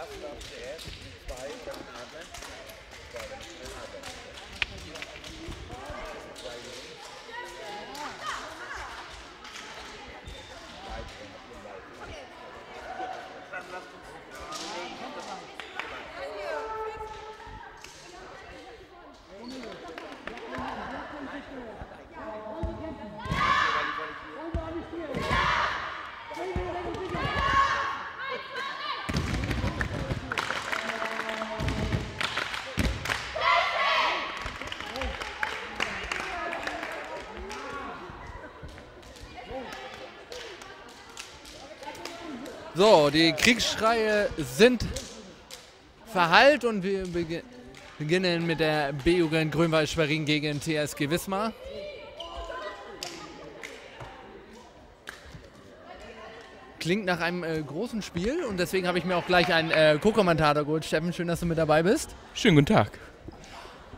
Erst abs zwei, dann atmen. Zwei, dann atmen. Zwei, So, die Kriegsschreie sind verhallt und wir begi- beginnen mit der B-Jugend Grünwald Schwerin gegen TSG Wismar. Klingt nach einem äh, großen Spiel und deswegen habe ich mir auch gleich einen äh, Co-Kommentator geholt. Steffen, schön, dass du mit dabei bist. Schönen guten Tag.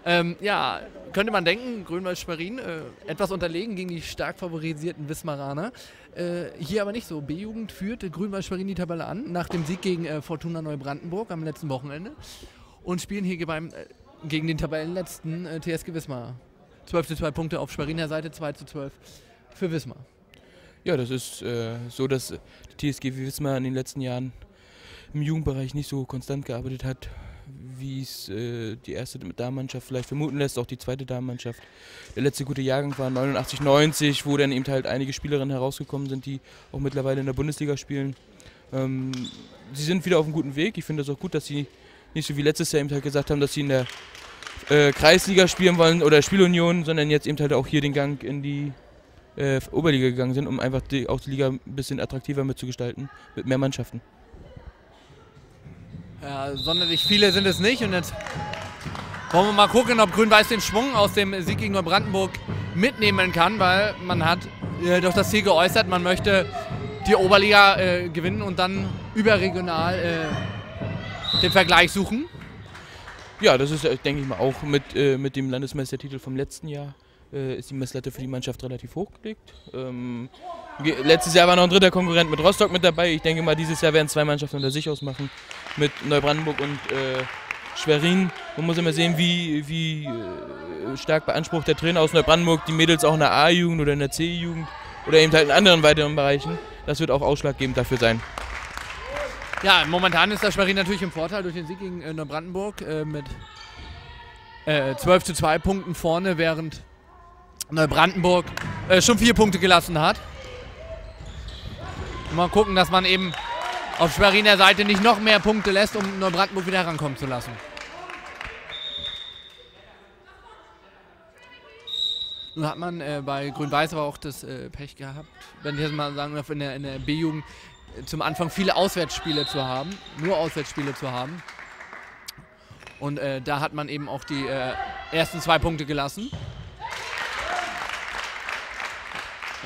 Ähm, ja, könnte man denken, Grünwald Schwerin äh, etwas unterlegen gegen die stark favorisierten Wismaraner. Äh, hier aber nicht so. B-Jugend führt Grünwald Schwerin die Tabelle an, nach dem Sieg gegen äh, Fortuna Neubrandenburg am letzten Wochenende. Und spielen hier beim, äh, gegen den Tabellenletzten äh, TSG Wismar. 12 zu 2 Punkte auf Schweriner Seite, 2 zu 12 für Wismar. Ja, das ist so, dass die TSG Wismar in den letzten Jahren im Jugendbereich nicht so konstant gearbeitet hat, wie es äh, die erste Damenmannschaft vielleicht vermuten lässt, auch die zweite Damenmannschaft. Der letzte gute Jahrgang war 89, 90, wo dann eben halt einige Spielerinnen herausgekommen sind, die auch mittlerweile in der Bundesliga spielen. Ähm, sie sind wieder auf einem guten Weg. Ich finde es auch gut, dass sie nicht so wie letztes Jahr eben halt gesagt haben, dass sie in der äh, Kreisliga spielen wollen oder Spielunion, sondern jetzt eben halt auch hier den Gang in die äh, Oberliga gegangen sind, um einfach die, auch die Liga ein bisschen attraktiver mitzugestalten, mit mehr Mannschaften. Ja, sonderlich viele sind es nicht. Und jetzt wollen wir mal gucken, ob Grün-Weiß den Schwung aus dem Sieg gegen Neubrandenburg mitnehmen kann, weil man hat äh, doch das Ziel geäußert, man möchte die Oberliga äh, gewinnen und dann überregional äh, den Vergleich suchen. Ja, das ist, äh, denke ich mal, auch mit, äh, mit dem Landesmeistertitel vom letzten Jahr äh, ist die Messlatte für die Mannschaft relativ hochgelegt. Ähm, letztes Jahr war noch ein dritter Konkurrent mit Rostock mit dabei. Ich denke mal, dieses Jahr werden zwei Mannschaften unter sich ausmachen mit Neubrandenburg und äh, Schwerin. Man muss immer sehen, wie, wie äh, stark beansprucht der Trainer aus Neubrandenburg die Mädels auch in der A-Jugend oder in der C-Jugend oder eben halt in anderen weiteren Bereichen. Das wird auch ausschlaggebend dafür sein. Ja, momentan ist der Schwerin natürlich im Vorteil durch den Sieg gegen äh, Neubrandenburg äh, mit äh, 12 zu 2 Punkten vorne, während Neubrandenburg äh, schon vier Punkte gelassen hat. Mal gucken, dass man eben auf Schweriner Seite nicht noch mehr Punkte lässt, um Neubrandenburg wieder herankommen zu lassen. Nun hat man äh, bei Grün-Weiß aber auch das äh, Pech gehabt, wenn ich jetzt mal sagen darf, in der, der B-Jugend äh, zum Anfang viele Auswärtsspiele zu haben, nur Auswärtsspiele zu haben. Und äh, da hat man eben auch die äh, ersten zwei Punkte gelassen.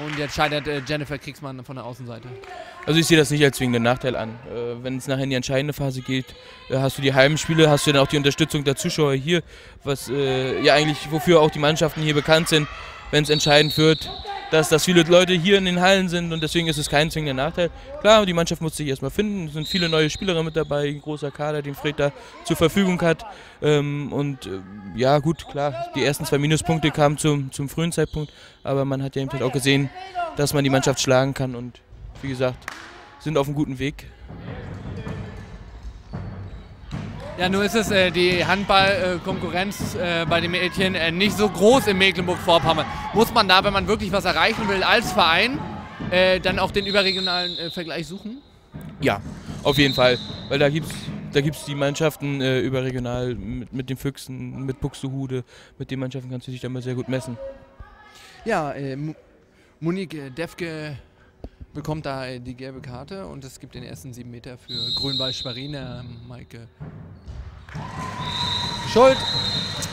Und jetzt scheitert äh, Jennifer Kriegsmann von der Außenseite. Also ich sehe das nicht als zwingenden Nachteil an. Äh, wenn es nachher in die entscheidende Phase geht, äh, hast du die Heimspiele, hast du dann auch die Unterstützung der Zuschauer hier, was äh, ja eigentlich wofür auch die Mannschaften hier bekannt sind, wenn es entscheidend wird, dass, dass viele Leute hier in den Hallen sind und deswegen ist es kein zwingender Nachteil. Klar, die Mannschaft muss sich erstmal finden, es sind viele neue Spielerinnen mit dabei, ein großer Kader, den Fred da zur Verfügung hat. Ähm, und äh, ja gut, klar, die ersten zwei Minuspunkte kamen zum, zum frühen Zeitpunkt, aber man hat ja eben auch gesehen, dass man die Mannschaft schlagen kann und wie gesagt, sind auf einem guten Weg. Ja, nur ist es äh, die Handball-Konkurrenz äh, bei den Mädchen äh, nicht so groß in Mecklenburg-Vorpommern. Muss man da, wenn man wirklich was erreichen will als Verein, äh, dann auch den überregionalen äh, Vergleich suchen? Ja, auf jeden Fall, weil da gibt es da gibt's die Mannschaften äh, überregional mit, mit den Füchsen, mit Buxtehude, mit den Mannschaften kannst du dich da mal sehr gut messen. Ja, äh, Monique Defke bekommt da die gelbe Karte und es gibt den ersten sieben Meter für Grünwald-Schwerin. Äh, Maike Schuld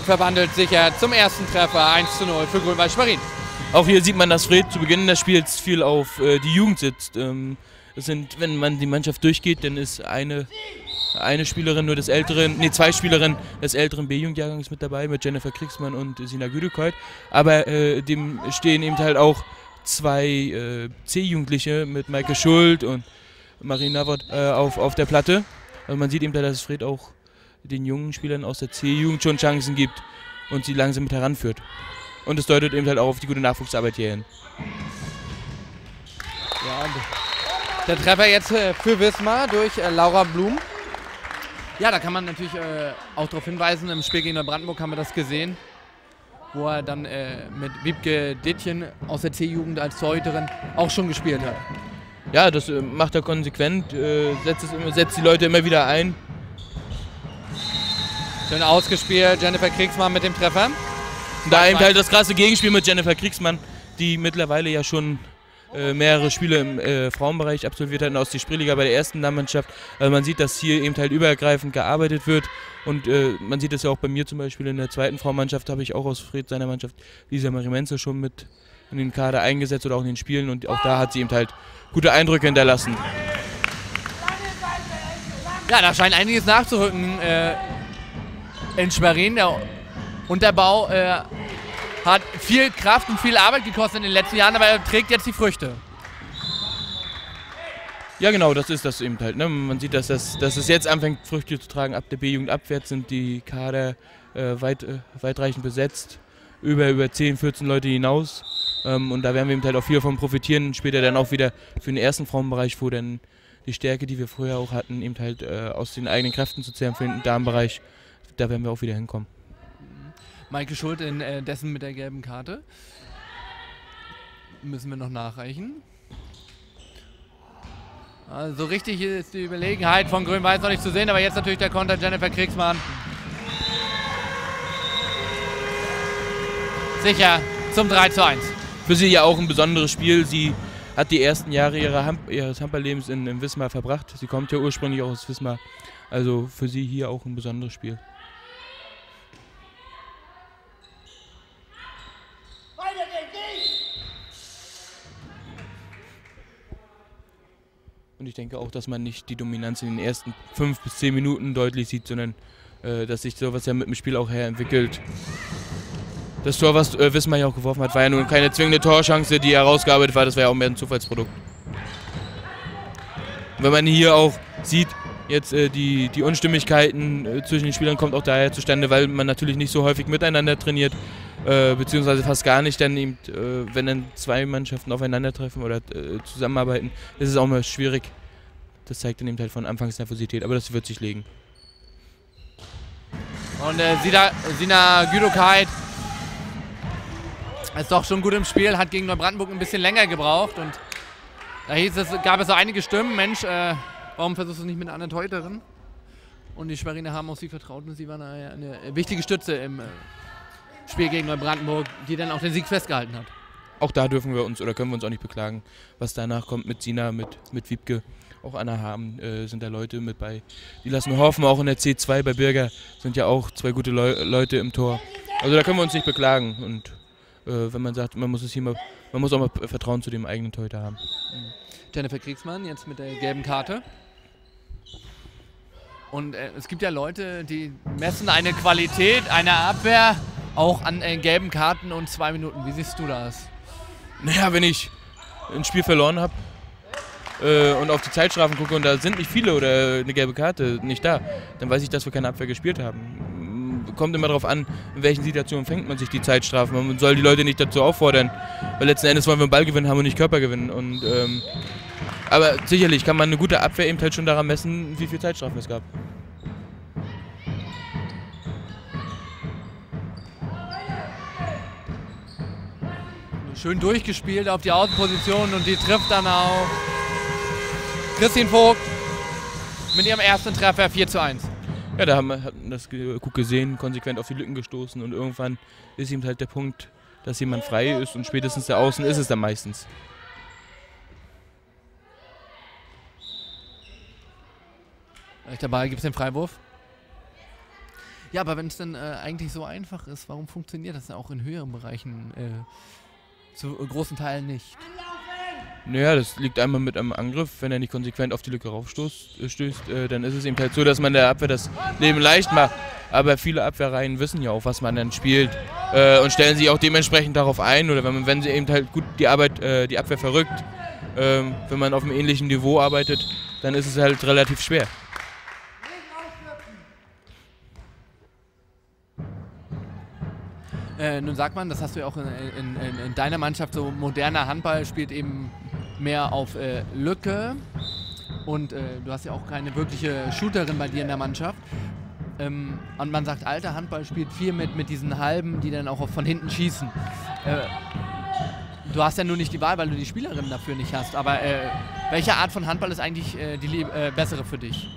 verwandelt sich ja zum ersten Treffer 1 zu 0 für Grünwald-Schwerin. Auch hier sieht man, dass Fred zu Beginn des Spiels viel auf äh, die Jugend sitzt. Ähm, es sind, wenn man die Mannschaft durchgeht, dann ist eine, eine Spielerin nur des älteren, nee, zwei Spielerinnen des älteren B-Jugendjahrgangs mit dabei, mit Jennifer Kriegsmann und Sina Güdekoit. Aber äh, dem stehen eben halt auch zwei äh, C-Jugendliche mit Maike Schuld und Marie Navot äh, auf, auf der Platte. Also man sieht eben, dass Fred auch den jungen Spielern aus der C-Jugend schon Chancen gibt und sie langsam mit heranführt. Und es deutet eben halt auch auf die gute Nachwuchsarbeit hier hin. Ja, der Treffer jetzt äh, für Wismar durch äh, Laura Blum. Ja, da kann man natürlich äh, auch darauf hinweisen, im Spiel gegen Brandenburg haben wir das gesehen, wo er dann äh, mit Wiebke Dittchen aus der C-Jugend als Torhüterin auch schon gespielt hat. Ja, das äh, macht er konsequent, setzt, es, setzt die Leute immer wieder ein. Schön ausgespielt, Jennifer Kriegsmann mit dem Treffer. Da eben halt das krasse Gegenspiel mit Jennifer Kriegsmann, die mittlerweile ja schon äh, mehrere Spiele im äh, Frauenbereich absolviert hat und aus der Spielliga bei der ersten Damenmannschaft. Also man sieht, dass hier eben halt übergreifend gearbeitet wird und äh, man sieht das ja auch bei mir zum Beispiel in der zweiten Frauenmannschaft habe ich auch aus Fred seiner Mannschaft Lisa Marimenzo schon mit in den Kader eingesetzt oder auch in den Spielen und auch da hat sie eben halt gute Eindrücke hinterlassen. Ja, da scheint einiges nachzurücken äh, in Schwerin. Der Unterbau äh, hat viel Kraft und viel Arbeit gekostet in den letzten Jahren, aber er trägt jetzt die Früchte. Ja, genau, das ist das eben halt. Ne? Man sieht, dass, das, dass es jetzt anfängt, Früchte zu tragen. Ab der B-Jugend abwärts sind die Kader äh, weit, äh, weitreichend besetzt, über, über 10, 14 Leute hinaus. Ähm, und da werden wir eben halt auch viel davon profitieren. Später dann auch wieder für den ersten Frauenbereich, wo dann die Stärke, die wir früher auch hatten, eben halt äh, aus den eigenen Kräften zu zehren für den Damenbereich, da werden wir auch wieder hinkommen. Maike Schuld in äh, dessen mit der gelben Karte. Müssen wir noch nachreichen. Also richtig ist die Überlegenheit von Grün-Weiß noch nicht zu sehen, aber jetzt natürlich der Konter Jennifer Kriegsmann. Sicher zum 3 zu 1. Für sie ja auch ein besonderes Spiel. Sie hat die ersten Jahre ihrer Hamp ihres Hamperlebens in, in Wismar verbracht. Sie kommt ja ursprünglich auch aus Wismar. Also für sie hier auch ein besonderes Spiel. Und ich denke auch, dass man nicht die Dominanz in den ersten fünf bis zehn Minuten deutlich sieht, sondern äh, dass sich sowas ja mit dem Spiel auch herentwickelt. Das Tor, was äh, Wismar ja auch geworfen hat, war ja nun keine zwingende Torchance, die herausgearbeitet war. Das war ja auch mehr ein Zufallsprodukt. Und wenn man hier auch sieht, jetzt äh, die, die Unstimmigkeiten äh, zwischen den Spielern kommt auch daher zustande, weil man natürlich nicht so häufig miteinander trainiert, äh, beziehungsweise fast gar nicht. Dann eben, äh, wenn dann zwei Mannschaften aufeinandertreffen oder äh, zusammenarbeiten, ist es auch mal schwierig. Das zeigt dann eben halt von Anfangsnervosität, aber das wird sich legen. Und äh, Sina, Sina Güdokait ist doch schon gut im Spiel, hat gegen Neubrandenburg ein bisschen länger gebraucht und da hieß es, gab es so einige Stimmen, Mensch, äh, warum versuchst du es nicht mit einer anderen Teuterin? Und die Schweriner haben auf sie vertraut und sie waren eine, eine wichtige Stütze im äh, Spiel gegen Neubrandenburg, die dann auch den Sieg festgehalten hat. Auch da dürfen wir uns oder können wir uns auch nicht beklagen, was danach kommt mit Sina, mit, mit Wiebke. Auch Anna Haben äh, sind da Leute mit bei. Die lassen hoffen, auch in der C2 bei Birger sind ja auch zwei gute Leu Leute im Tor. Also da können wir uns nicht beklagen. Und äh, wenn man sagt, man muss es hier mal, man muss auch mal Vertrauen zu dem eigenen Torhüter haben. Jennifer Kriegsmann jetzt mit der gelben Karte. Und äh, es gibt ja Leute, die messen eine Qualität einer Abwehr auch an äh, gelben Karten und zwei Minuten. Wie siehst du das? Naja, wenn ich ein Spiel verloren habe äh, und auf die Zeitstrafen gucke und da sind nicht viele oder eine gelbe Karte nicht da, dann weiß ich, dass wir keine Abwehr gespielt haben. Kommt immer darauf an, in welchen Situationen fängt man sich die Zeitstrafen. Man soll die Leute nicht dazu auffordern, weil letzten Endes wollen wir einen Ball gewinnen haben und nicht Körper gewinnen. Und, ähm, aber sicherlich kann man eine gute Abwehr eben halt schon daran messen, wie viel Zeitstrafen es gab. Schön durchgespielt auf die Außenposition und die trifft dann auch Christine Vogt mit ihrem ersten Treffer 4 zu 1. Ja, da haben wir das gut gesehen, konsequent auf die Lücken gestoßen und irgendwann ist ihm halt der Punkt, dass jemand frei ist und spätestens der Außen ist es dann meistens. Rechter Ball, gibt es den Freiwurf? Ja, aber wenn es dann äh, eigentlich so einfach ist, warum funktioniert das dann auch in höheren Bereichen äh, zu großen Teilen nicht? Naja, das liegt einmal mit einem Angriff. Wenn er nicht konsequent auf die Lücke raufstößt, äh, äh, dann ist es eben halt so, dass man der Abwehr das Leben leicht macht. Aber viele Abwehrreihen wissen ja auch, was man dann spielt äh, und stellen sich auch dementsprechend darauf ein. Oder wenn, man, wenn sie eben halt gut die Arbeit, äh, die Abwehr verrückt, ähm, wenn man auf einem ähnlichen Niveau arbeitet, dann ist es halt relativ schwer. Äh, nun sagt man, das hast du ja auch in, in, in, in deiner Mannschaft, so moderner Handball spielt eben mehr auf äh, Lücke. Und äh, du hast ja auch keine wirkliche Shooterin bei dir in der Mannschaft. Ähm, und man sagt, alter Handball spielt viel mit, mit diesen Halben, die dann auch von hinten schießen. Äh, du hast ja nur nicht die Wahl, weil du die Spielerin dafür nicht hast. Aber äh, welche Art von Handball ist eigentlich äh, die bessere für dich?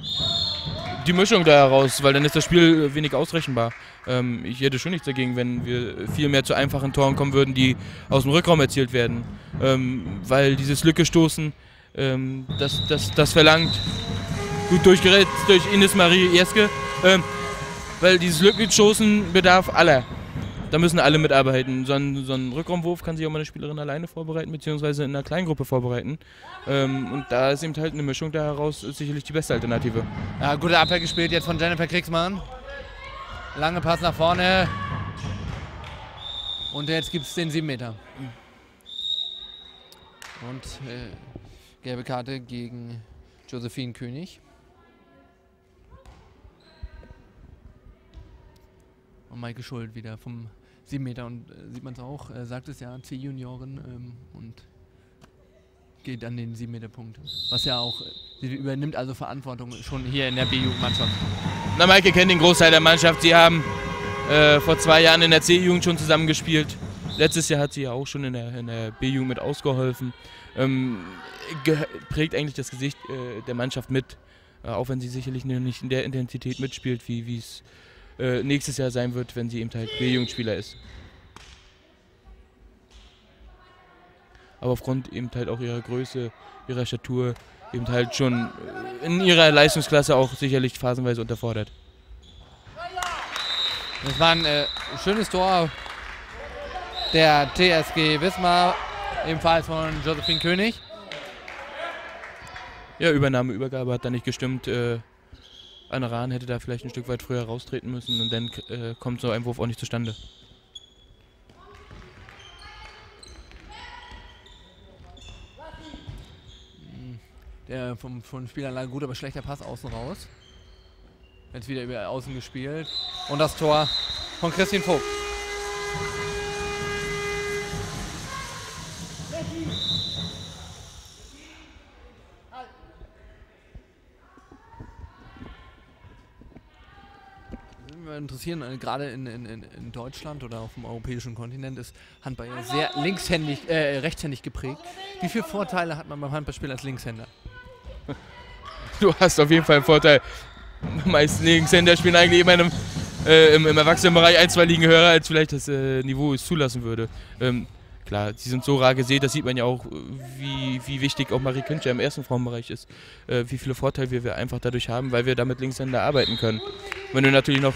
Die Mischung da heraus, weil dann ist das Spiel wenig ausrechenbar. Ähm, ich hätte schon nichts dagegen, wenn wir viel mehr zu einfachen Toren kommen würden, die aus dem Rückraum erzielt werden. Ähm, weil dieses Lücke stoßen, ähm, das, das, das verlangt gut durchgerettet durch Ines Marie Jeske, ähm, weil dieses Lückenstoßen bedarf aller. Da müssen alle mitarbeiten. So ein, so ein Rückraumwurf kann sich auch mal eine Spielerin alleine vorbereiten, beziehungsweise in einer Kleingruppe vorbereiten. Ähm, und da ist eben halt eine Mischung daraus sicherlich die beste Alternative. Ja, gute Abwehr gespielt jetzt von Jennifer Kriegsmann. Lange Pass nach vorne. Und jetzt gibt es den 7 Meter. Und äh, gelbe Karte gegen Josephine König. Und Maike Schuld wieder vom 7 Meter. Und äh, sieht man es auch, äh, sagt es ja, C-Junioren ähm, und geht an den 7 Meter Punkt. Was ja auch, sie übernimmt also Verantwortung schon hier in der B-Jugendmannschaft. Na, Maike kennt den Großteil der Mannschaft. Sie haben äh, vor zwei Jahren in der C-Jugend schon zusammengespielt. Letztes Jahr hat sie ja auch schon in der, in der B-Jugend mit ausgeholfen. Ähm, prägt eigentlich das Gesicht äh, der Mannschaft mit, äh, auch wenn sie sicherlich nicht in der Intensität mitspielt, wie es äh, nächstes Jahr sein wird, wenn sie eben halt B-Jugendspieler ist. Aber aufgrund eben halt auch ihrer Größe, ihrer Statur, eben halt schon in ihrer Leistungsklasse auch sicherlich phasenweise unterfordert. Das war ein äh, schönes Tor der TSG Wismar, ebenfalls von Josephine König. Ja, Übernahme, Übergabe hat da nicht gestimmt. Äh, Anna Rahn hätte da vielleicht ein Stück weit früher raustreten müssen und dann äh, kommt so ein Wurf auch nicht zustande. Der vom, von Spielanlage gut, aber schlechter Pass außen raus. Jetzt wieder über außen gespielt. Und das Tor von Christian Vogt. Interessieren, äh, gerade in, in, in, Deutschland oder auf dem europäischen Kontinent ist Handball ja sehr linkshändig, äh, rechtshändig geprägt. Wie viele Vorteile hat man beim Handballspiel als Linkshänder? Du hast auf jeden Fall einen Vorteil. Die meisten Linkshänder spielen eigentlich immer im, äh, im, im Erwachsenenbereich ein, zwei Ligen höher, als vielleicht das äh, Niveau es zulassen würde. Ähm, klar, sie sind so rar gesät, das sieht man ja auch, wie, wie wichtig auch Marie Künscher im ersten Frauenbereich ist, äh, wie viele Vorteile wir, wir einfach dadurch haben, weil wir damit Linkshänder arbeiten können. Wenn du natürlich noch